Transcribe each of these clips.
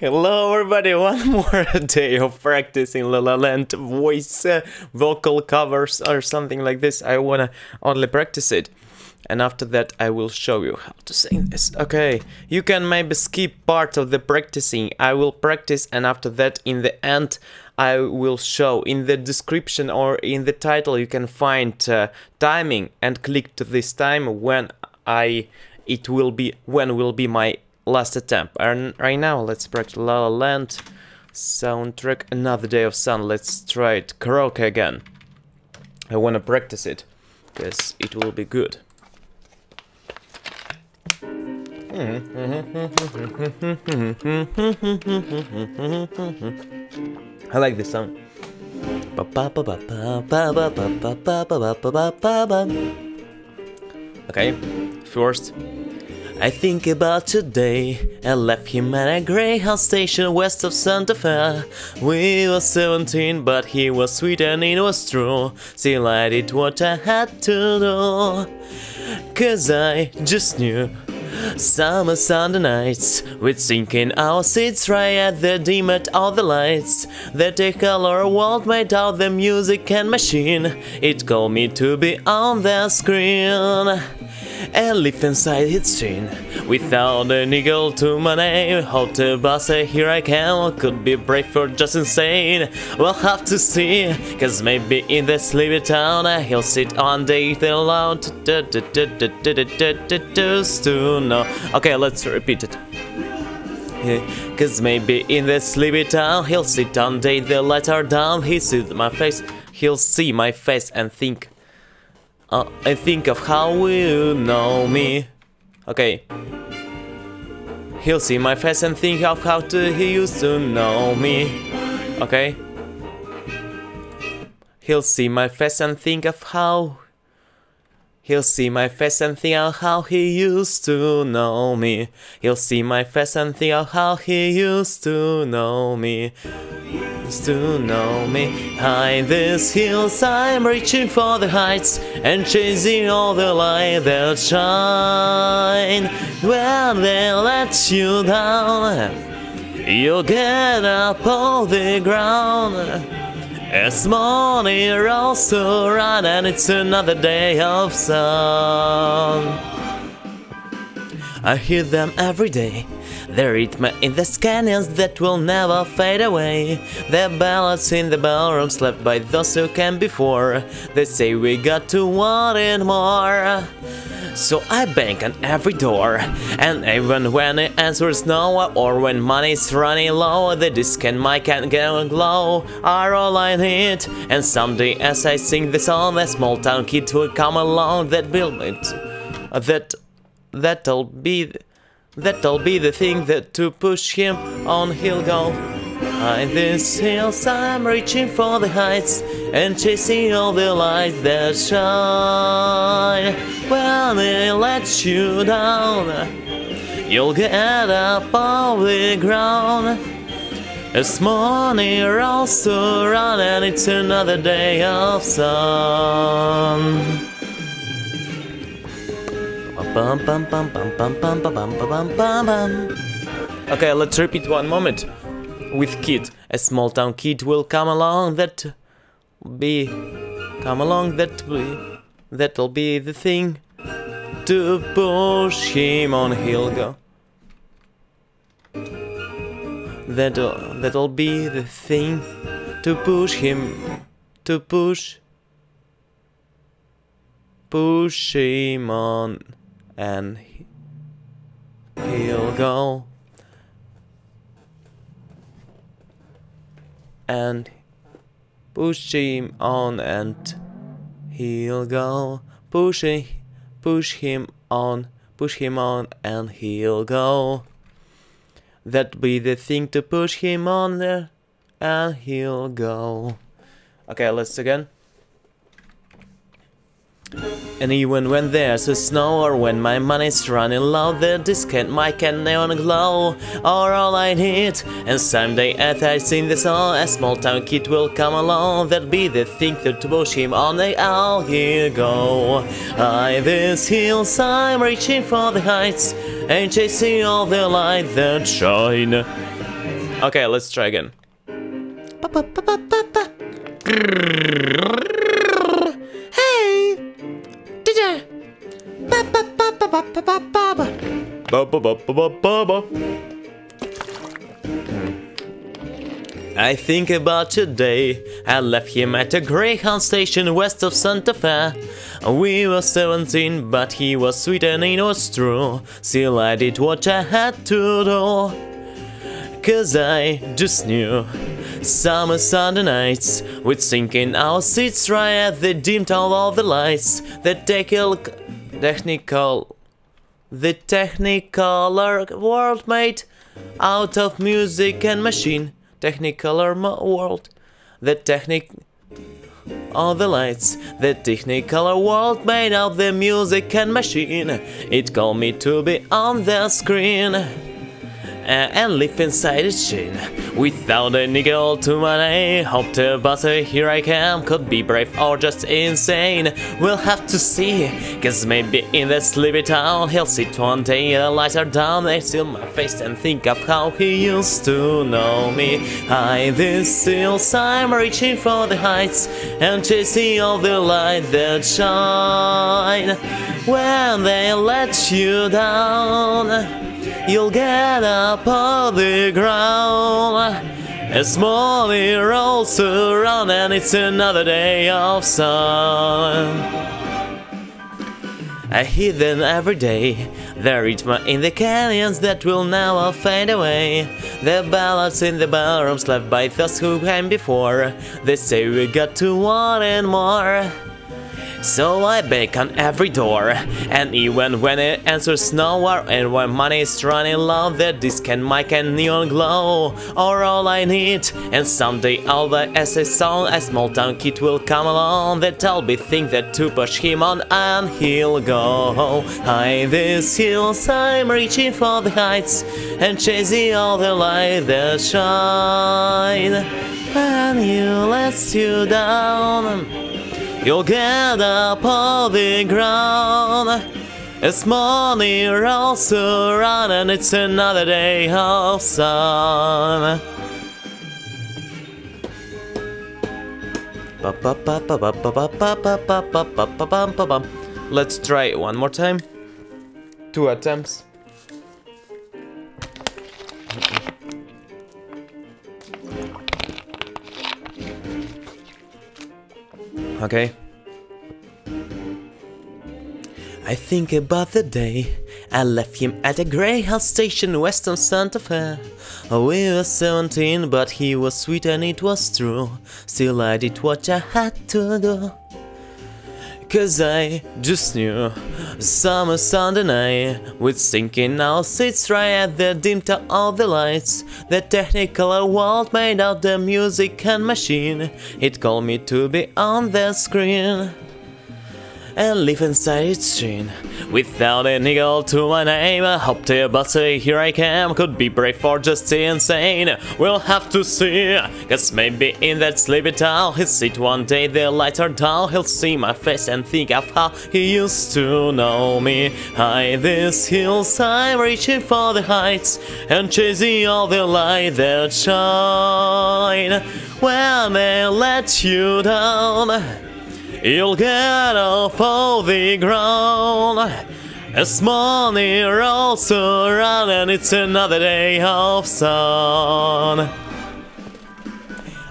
Hello everybody, one more day of practicing La La Land voice uh, vocal covers or something like this. I wanna only practice it. And after that I will show you how to sing this. Okay, you can maybe skip part of the practicing. I will practice and after that in the end I will show in the description or in the title you can find uh, timing and click to this time when I it will be when will be my last attempt. And right now, let's practice La La Land soundtrack. Another day of sun. Let's try it karaoke again. I wanna practice it because it will be good. I like this song. Okay, first I think about today. I left him at a Greyhound station west of Santa Fe. We were 17, but he was sweet and it was true. Still, I did what I had to do. Cause I just knew. Summer Sunday nights, we'd sink in our seats right at the dim at all the lights. The color world made out the music and machine. It called me to be on the screen live inside its chain. Without an eagle to my name How to boss here I can Could be brave or just insane. We'll have to see. Cause maybe in this sleepy town He'll sit on day alone Just to know Okay, let's repeat it. Cause maybe in this sleepy town He'll sit on day the lights are down. He sees my face. He'll see my face and think uh, I think of how you know me. Okay. He'll see my face and think of how to, he used to know me. Okay. He'll see my face and think of how He'll see my face and think of how he used to know me. He'll see my face and think of how he used to know me. Used to know me. High these hills, I'm reaching for the heights and chasing all the light that shine. When they let you down, you get up on the ground. It's morning rolls to run and it's another day of sun. I hear them every day. The rhythm in the canyons that will never fade away. The ballads in the ballrooms left by those who came before. They say we got to want it more. So I bang on every door, and even when it answers no, or when money's running low, the disc and mic can go glow are all I need. And someday, as I sing this song, a small town kid will come along that will it. That that'll be that'll be the thing that to push him on he'll go. Behind these hills I'm reaching for the heights and chasing all the lights that shine. When they let you down, you'll get up off the ground. It's morning rolls run and it's another day of sun. Okay, let's repeat one moment with kid. A small town kid will come along that be come along that be that'll be the thing to push him on he'll go. That'll that'll be the thing to push him to push push him on and he'll go. And push him on and he'll go. Pushing push him on push him on and he'll go. That be the thing to push him on there and he'll go. Okay let's again and even when there's a snow or when my money's running low, the discount mic and neon glow are all I need. And someday as I sing the song, a small town kid will come along. That'll be the thing to push him on the out here go. High these hills, I'm reaching for the heights and chasing all the light that shine. Okay, let's try again. I think about today. I left him at a Greyhound station west of Santa Fe. We were 17, but he was sweet and it was true. Still, I did what I had to do. Cause I just knew Summer Sunday nights We'd sink in our seats right as they dimmed all of the lights The technical... Technical... The technicolor world made out of music and machine Technicolor world. The technic... All the lights, the technicolor world made of the music and machine. It called me to be on the screen Eh, and live inside its chain. Without a nickel to my name Hope to butter here I come. Could be brave or just insane. We'll have to see. Cause maybe in that sleepy town He'll sit one day the lights are down. They see my face and think of how he used to know me. High this hills I'm reaching for the heights And chasing all the light that shine. When they let you down You'll get up on the ground as morning rolls around and it's another day of sun. I hear them every day. They're rhythm in the canyons that will never fade away. The ballads in the ballrooms left by those who came before. They say we got to want and more. So I bang on every door, and even when it answers nowhere, and when money is running low, the disc and mic and neon glow are all I need. And someday all the essay song, a small town kid will come along that I'll be think that to push him on, and he'll go. High these hills, I'm reaching for the heights, and chasing all the light that shine. When you let you down. You'll get up on the ground. It's morning rolls around and it's another day of sun. Let's try it one more time. Two attempts. Okay. I think about the day I left him at a Greyhound station west of Santa Fe. We were 17, but he was sweet and it was true. Still, I did what I had to do. Cause I just knew Summer Sunday night We'd sink in our seats right at the dimmed out all the lights. The technicolor world made out the music and machine. It called me to be on the screen and live inside its chain Without a nickel to my name I hope to but here I am Could be brave or just insane We'll have to see. Cause maybe in that sleepy town He'll sit one day the lights are down He'll see my face and think of how he used to know me. High these hills I'm reaching for the heights And chasing all the light that shine. When they let you down You'll get off of the ground as morning rolls around and it's another day of sun.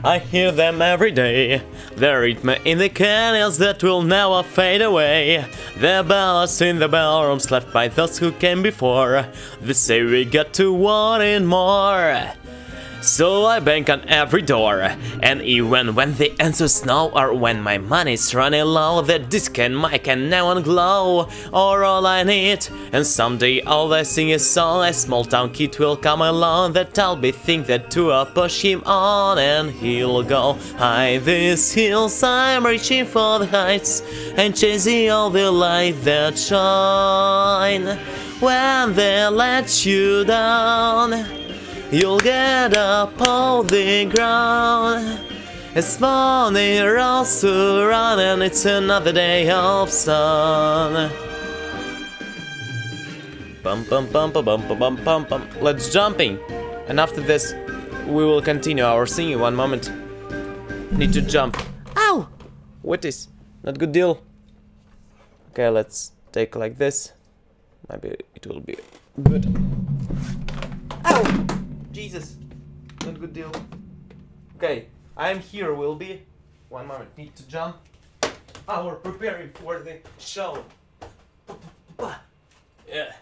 I hear them every day, the rhythm in the canyons that will never fade away. The ballads in the ballrooms left by those who came before. They say we got to want it more. So I bang on every door, and even when the answers no or when my money's running low, the disc and mic and neon glow are all I need. And someday all I sing is song, a small town kid will come along that I'll be think that to push him on and he'll go high these hills. I'm reaching for the heights and chasing all the light that shine when they let you down. You'll get up on the ground. It's morning rolls around and it's another day of sun. Bum bum bum bum bum bum bum bum. Let's jumping. And after this, we will continue our singing. One moment. Need to jump. Ow! What is? Not good deal. Okay, let's take like this. Maybe it will be good. Ow! Jesus. Not good deal. Okay, I'm here, will be. One moment, need to jump. Ah, we're preparing for the show. Yeah.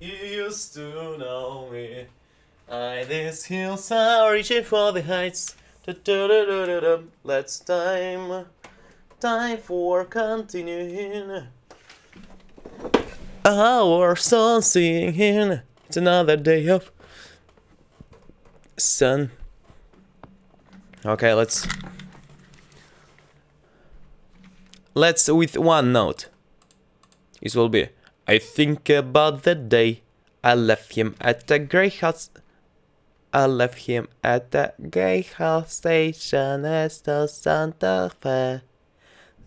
You used to know me. I these hills are reaching for the heights. Let's time, time for continuing. Our song singing. It's another day of sun. Okay, let's let's with one note. It will be. I think about the day I left him at the grey house. I left him at the grey house station at the Santa Fe.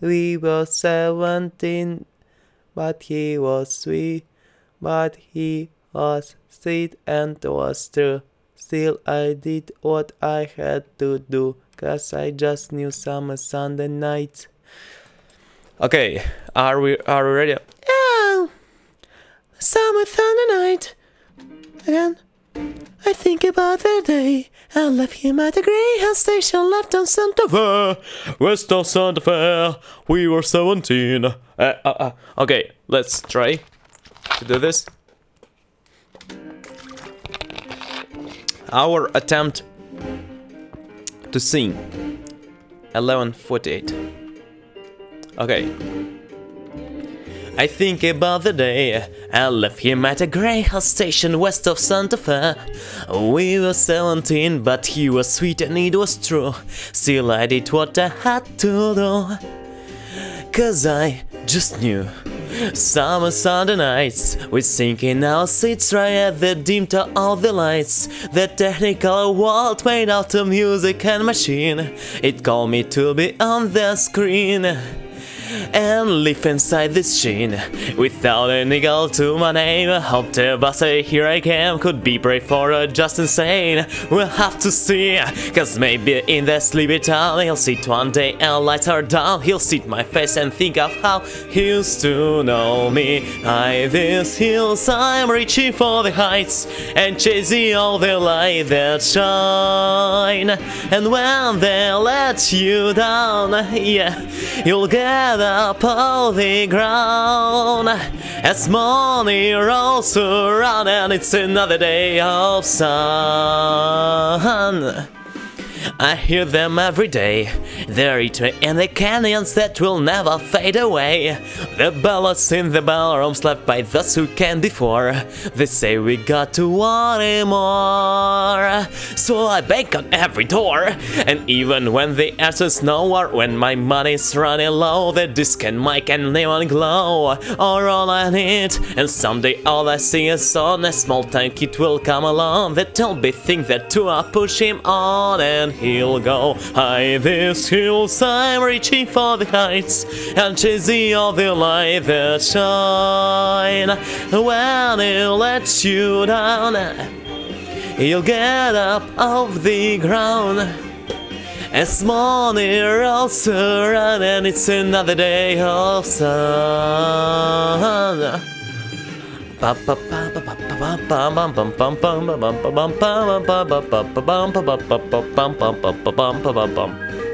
We were seventeen, but he was sweet, but he was sweet and was true. Still, I did what I had to do, cause I just knew summer Sunday night. Okay, are we are we ready? Ow! Summer Sunday night. Again. I think about the day I left him at the Greyhound station left on Santa Fe. West of Santa Fe, we were 17. Uh, uh, uh. Okay, let's try to do this. Our attempt to sing 1148. Okay. I think about the day I left him at a greyhound station west of Santa Fe. We were 17, but he was sweet and it was true. Still, I did what I had to do. Cause I just knew. Summer Sunday nights, we sink in our seats right at the dim to all the lights. The technical world made out of music and machine. It called me to be on the screen and live inside this sheen without an eagle to my name. Hope boss say here I came could be brave for a just insane. We'll have to see, cause maybe in the sleepy town he'll sit one day and lights are down. He'll see my face and think of how he used to know me. I these hills I'm reaching for the heights and chasing all the light that shine. And when they let you down, yeah, you'll get the ground as morning rolls around and it's another day of sun. I hear them every day. They're the canyons that will never fade away. The ballads in the ballrooms left by those who came before. They say we got to want it more. So I bang on every door. And even when the answer's nowhere, when my money's running low, the disc and mic and neon glow are all I need. And someday all I see is on a small time kid will come along that'll be think that to I push him on and he'll go high these hills I'm reaching for the heights and chasing all the light that shine. When he lets you down you'll get up off the ground. As morning rolls around and it's another day of sun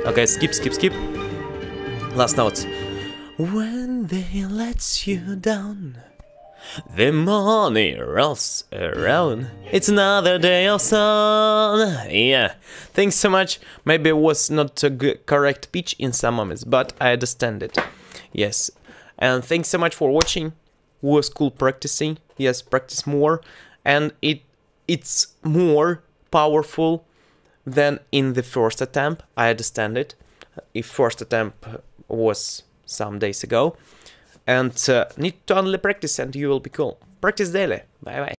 Okay, skip, skip, skip. Last notes. When they let you down, the morning rolls around. It's another day of sun. Yeah, thanks so much. Maybe it was not a good, correct pitch in some moments, but I understand it. Yes, and thanks so much for watching was cool practicing yes practice more and it it's more powerful than in the first attempt i understand it. If first attempt was some days ago. And uh, need to only practice and you will be cool. Practice daily. Bye bye